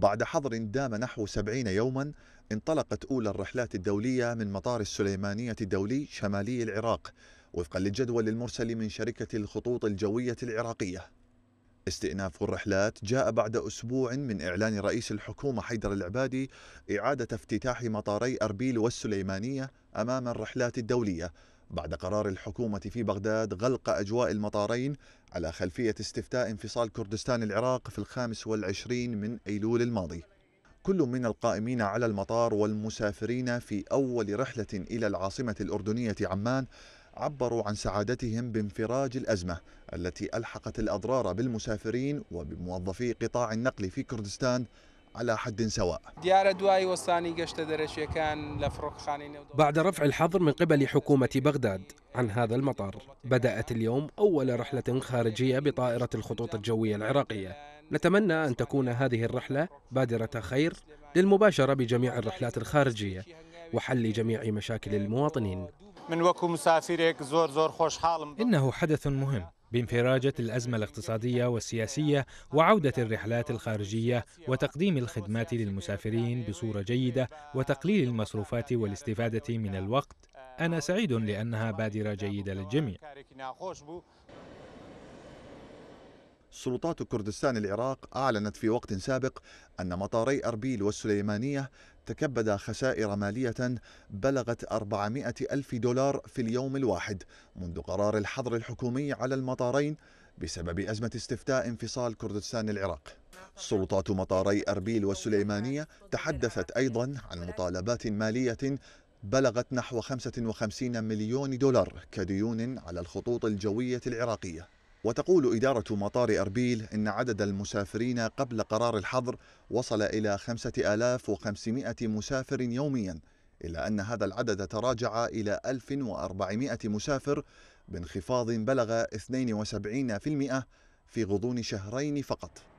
بعد حظر دام نحو سبعين يوما انطلقت أولى الرحلات الدولية من مطار السليمانية الدولي شمالي العراق وفقا للجدول المرسل من شركة الخطوط الجوية العراقية. استئناف الرحلات جاء بعد أسبوع من إعلان رئيس الحكومة حيدر العبادي إعادة افتتاح مطاري أربيل والسليمانية أمام الرحلات الدولية. بعد قرار الحكومة في بغداد غلق أجواء المطارين على خلفية استفتاء انفصال كردستان العراق في الخامس والعشرين من أيلول الماضي. كل من القائمين على المطار والمسافرين في أول رحلة إلى العاصمة الأردنية عمان عبروا عن سعادتهم بانفراج الأزمة التي ألحقت الأضرار بالمسافرين وبموظفي قطاع النقل في كردستان على حد سواء. بعد رفع الحظر من قبل حكومة بغداد عن هذا المطار بدأت اليوم أول رحلة خارجية بطائرة الخطوط الجوية العراقية. نتمنى أن تكون هذه الرحلة بادرة خير للمباشرة بجميع الرحلات الخارجية وحل جميع مشاكل المواطنين. من وكو مسافرك زور زور خوش حالم. إنه حدث مهم. بانفراجة الأزمة الاقتصادية والسياسية وعودة الرحلات الخارجية وتقديم الخدمات للمسافرين بصورة جيدة وتقليل المصروفات والاستفادة من الوقت. أنا سعيد لأنها بادرة جيدة للجميع. سلطات كردستان العراق أعلنت في وقت سابق أن مطاري أربيل والسليمانية تكبد خسائر مالية بلغت 400 ألف دولار في اليوم الواحد منذ قرار الحظر الحكومي على المطارين بسبب أزمة استفتاء انفصال كردستان العراق. سلطات مطاري أربيل والسليمانية تحدثت أيضا عن مطالبات مالية بلغت نحو 55 مليون دولار كديون على الخطوط الجوية العراقية. وتقول إدارة مطار أربيل إن عدد المسافرين قبل قرار الحظر وصل إلى 5500 مسافر يوميا إلا أن هذا العدد تراجع إلى 1400 مسافر بانخفاض بلغ 72% في غضون شهرين فقط.